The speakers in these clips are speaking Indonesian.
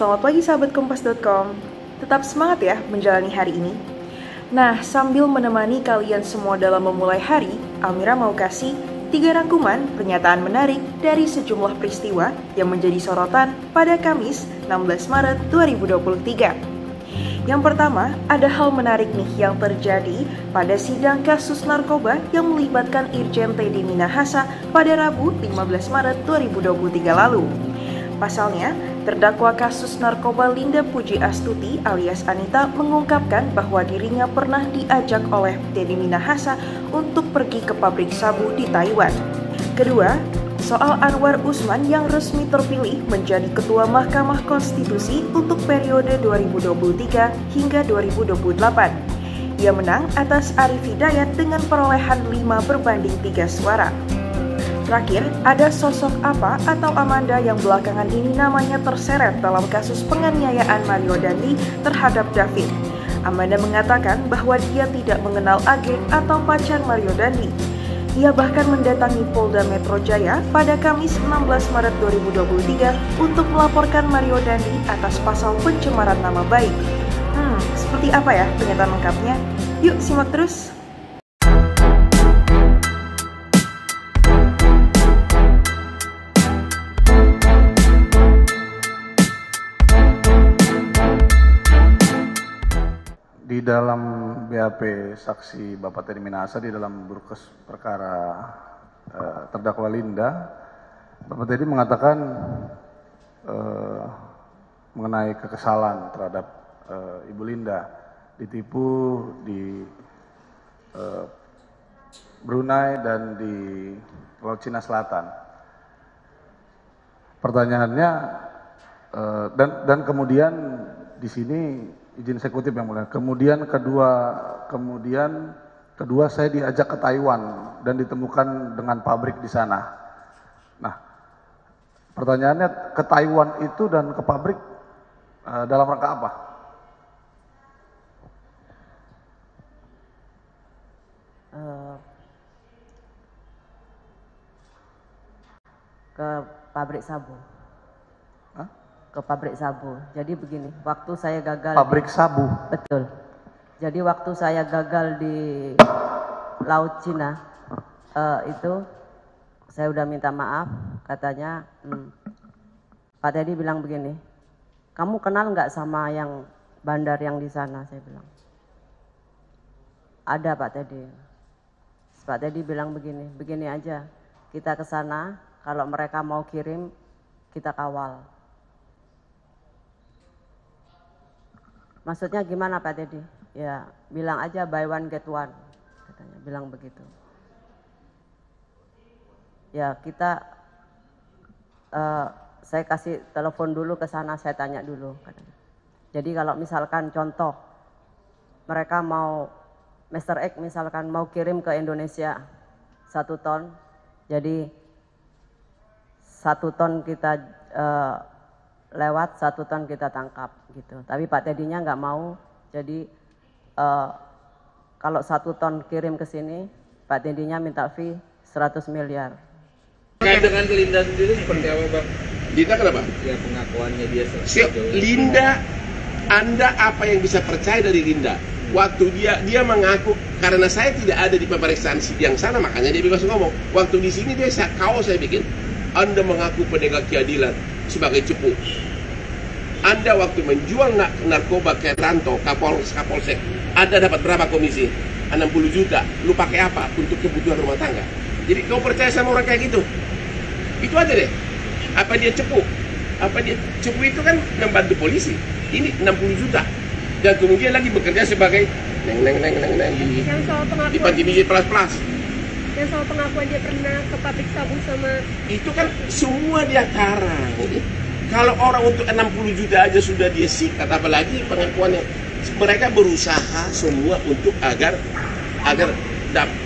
Selamat pagi sahabat kompas.com. Tetap semangat ya menjalani hari ini. Nah, sambil menemani kalian semua dalam memulai hari, Almira mau kasih tiga rangkuman pernyataan menarik dari sejumlah peristiwa yang menjadi sorotan pada Kamis 16 Maret 2023. Yang pertama, ada hal menarik nih yang terjadi pada sidang kasus narkoba yang melibatkan Irjen Teddy Minahasa pada Rabu 15 Maret 2023 lalu. Pasalnya, terdakwa kasus narkoba Linda Puji Astuti alias Anita mengungkapkan bahwa dirinya pernah diajak oleh Teddy Minahasa untuk pergi ke pabrik sabu di Taiwan. Kedua, soal Anwar Usman yang resmi terpilih menjadi Ketua Mahkamah Konstitusi untuk periode 2023 hingga 2028. Ia menang atas Arif Hidayat dengan perolehan 5 berbanding 3 suara. Terakhir, ada sosok apa atau Amanda yang belakangan ini namanya terseret dalam kasus penganiayaan Mario Dandi terhadap David. Amanda mengatakan bahwa dia tidak mengenal AG atau pacar Mario Dandi. Ia bahkan mendatangi Polda Metro Jaya pada Kamis 16 Maret 2023 untuk melaporkan Mario Dandi atas pasal pencemaran nama baik. Hmm, seperti apa ya pernyataan lengkapnya? Yuk simak terus. Di dalam BAP saksi Bapak Teddy Minasa di dalam berkas perkara eh, terdakwa Linda, Bapak Teddy mengatakan eh, mengenai kekesalan terhadap eh, Ibu Linda ditipu di eh, Brunei dan di Laut Cina Selatan. Pertanyaannya eh, dan dan kemudian di sini izin saya kutip yang mulia. Kemudian kedua kemudian kedua saya diajak ke Taiwan dan ditemukan dengan pabrik di sana. Nah, pertanyaannya ke Taiwan itu dan ke pabrik uh, dalam rangka apa? Uh, ke pabrik sabu ke pabrik sabu. Jadi begini, waktu saya gagal pabrik di, sabu. Betul. Jadi waktu saya gagal di Laut Cina uh, itu saya udah minta maaf, katanya hmm, Pak Teddy bilang begini, kamu kenal nggak sama yang bandar yang di sana? Saya bilang, ada Pak Teddy. Pak Teddy bilang begini, begini aja, kita ke sana, kalau mereka mau kirim, kita kawal. Maksudnya gimana Pak Teddy? Ya bilang aja buy one get one, katanya bilang begitu. Ya kita, uh, saya kasih telepon dulu ke sana, saya tanya dulu. Katanya. Jadi kalau misalkan contoh, mereka mau Master X misalkan mau kirim ke Indonesia satu ton, jadi satu ton kita uh, lewat satu ton kita tangkap gitu. Tapi Pak Tedinya nggak mau, jadi uh, kalau satu ton kirim ke sini, Pak Tedinya minta fee 100 miliar. Terkait dengan Linda sendiri seperti apa Bang? Linda kenapa? Ya pengakuannya dia Si Linda, Anda apa yang bisa percaya dari Linda? Waktu dia dia mengaku karena saya tidak ada di pemeriksaan yang sana makanya dia bebas ngomong. Waktu di sini dia saya kau saya bikin Anda mengaku penegak keadilan sebagai cepu. Anda waktu menjual narkoba ke Ranto, Kapolres, Kapolsek, Anda dapat berapa komisi? 60 juta. Lu pakai apa? Untuk kebutuhan rumah tangga. Jadi kau percaya sama orang kayak gitu? Itu aja deh. Apa dia cepu? Apa dia cepu itu kan membantu polisi. Ini 60 juta. Dan kemudian lagi bekerja sebagai neng neng neng neng neng di, di panti biji plus plus. Yang soal pengakuan dia pernah ke pabrik sabu sama itu kan semua dia karang. Kalau orang untuk 60 juta aja sudah dia sikat, apalagi pengakuannya. Mereka berusaha semua untuk agar agar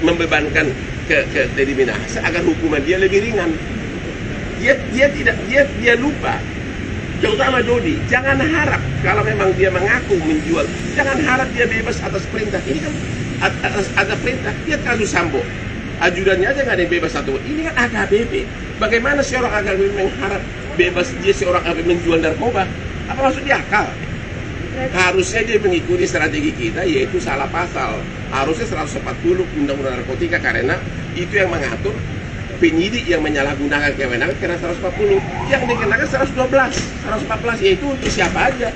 membebankan ke ke Teddy Minahasa agar hukuman dia lebih ringan. Dia dia tidak dia dia lupa terutama Dodi, jangan harap kalau memang dia mengaku menjual, jangan harap dia bebas atas perintah. Ini kan atas ada perintah, dia terlalu sambo. Ajudannya aja nggak ada yang bebas satu. Ini kan AKBP. Bagaimana seorang AKBP mengharap bebas dia seorang AKBP menjual narkoba? Apa maksud dia akal? Harusnya dia mengikuti strategi kita yaitu salah pasal. Harusnya 140 Undang-Undang Narkotika karena itu yang mengatur penyidik yang menyalahgunakan kewenangan kena 140 yang dikenakan 112 114 yaitu untuk siapa aja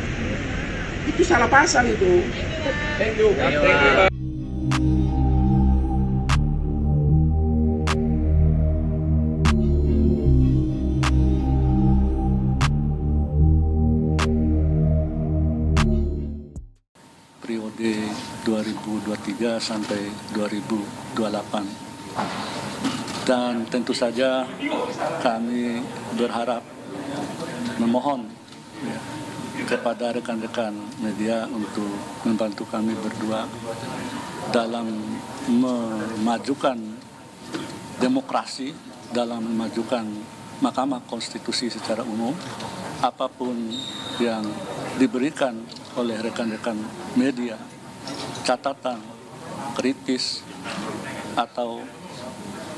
itu salah pasal itu thank you, thank you. Periode 2023 sampai 2028 dan tentu saja kami berharap memohon ya, kepada rekan-rekan media untuk membantu kami berdua dalam memajukan demokrasi dalam memajukan Mahkamah Konstitusi secara umum apa pun yang diberikan oleh rekan-rekan media catatan kritis atau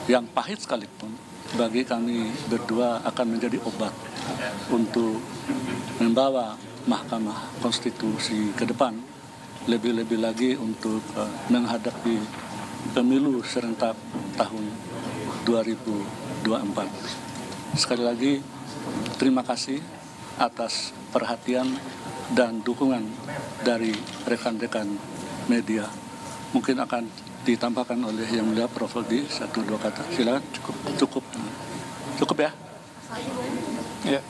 yang pahit sekalipun bagi kami berdua akan menjadi obat untuk membawa Mahkamah Konstitusi ke depan lebih-lebih lagi untuk uh, menghadapi pemilu serentak tahun 2024. Sekali lagi terima kasih atas perhatian dan dukungan dari rekan-rekan media. Mungkin akan ditambahkan oleh yang mulia Prof. di satu dua kata. Silakan cukup cukup cukup ya. Ya.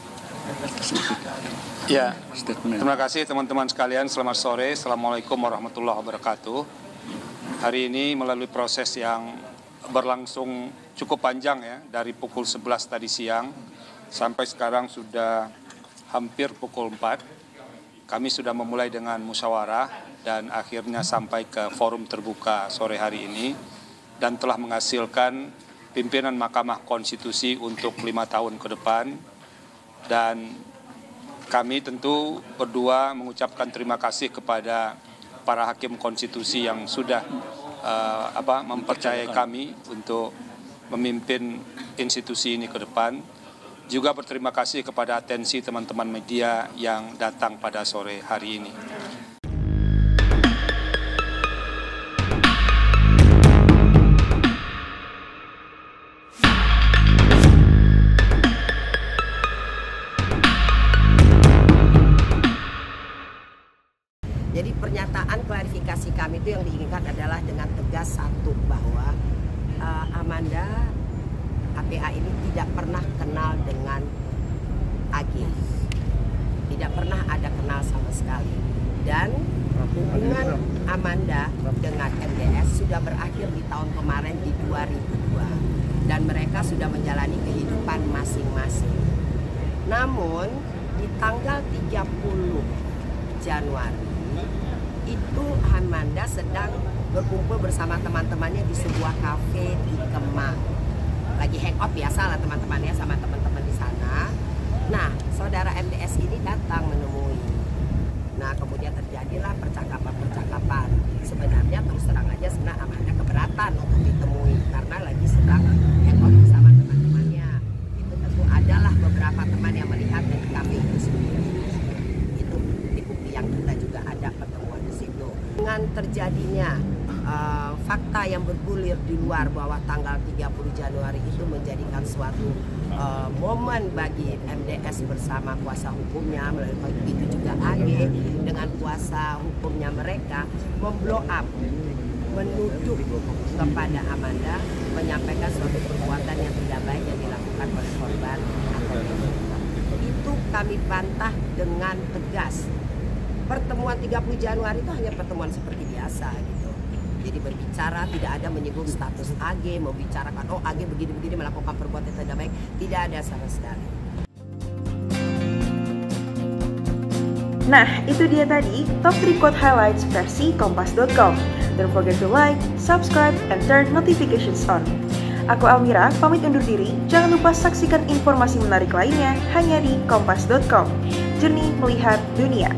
Ya, terima kasih teman-teman sekalian. Selamat sore. Assalamualaikum warahmatullahi wabarakatuh. Hari ini melalui proses yang berlangsung cukup panjang ya, dari pukul 11 tadi siang sampai sekarang sudah hampir pukul 4. Kami sudah memulai dengan musyawarah dan akhirnya sampai ke forum terbuka sore hari ini dan telah menghasilkan pimpinan Mahkamah Konstitusi untuk lima tahun ke depan dan kami tentu berdua mengucapkan terima kasih kepada para hakim konstitusi yang sudah uh, apa mempercayai kami untuk memimpin institusi ini ke depan. Juga berterima kasih kepada atensi teman-teman media yang datang pada sore hari ini. Jadi pernyataan klarifikasi kami itu yang diinginkan adalah dengan tegas satu bahwa uh, Amanda APA ini tidak pernah kenal dengan AG. Tidak pernah ada kenal sama sekali. Dan hubungan Amanda dengan MDS sudah berakhir di tahun kemarin di 2002 dan mereka sudah menjalani kehidupan masing-masing. Namun di tanggal 30 Januari itu Amanda sedang berkumpul bersama teman-temannya di sebuah kafe di Kemang. Lagi hangout biasa lah teman-temannya sama teman-teman di sana. Nah, saudara MDS ini datang menemui. Nah, kemudian terjadilah percakapan-percakapan. Sebenarnya terus terang aja sebenarnya Amanda keberatan untuk ditemui karena lagi sedang hangout bersama teman-temannya. Itu tentu adalah beberapa teman yang melihat dari kafe itu sendiri. Itu bukti yang kita juga ada pertemuan di situ. Dengan terjadinya uh, fakta yang bergulir di luar bahwa tanggal 30 Januari itu menjadikan suatu uh, momen bagi MDS bersama kuasa hukumnya begitu juga AG dengan kuasa hukumnya mereka memblow up menuduh kepada Amanda menyampaikan suatu perbuatan yang tidak baik yang dilakukan oleh korban itu kami bantah dengan tegas pertemuan 30 Januari itu hanya pertemuan seperti biasa gitu. Jadi berbicara tidak ada menyinggung status AG, membicarakan oh AG begini-begini melakukan perbuatan tidak baik, tidak ada sama sekali. Nah, itu dia tadi top 3 quote highlights versi kompas.com. Don't forget to like, subscribe, and turn notifications on. Aku Almira, pamit undur diri. Jangan lupa saksikan informasi menarik lainnya hanya di kompas.com. Jernih melihat dunia.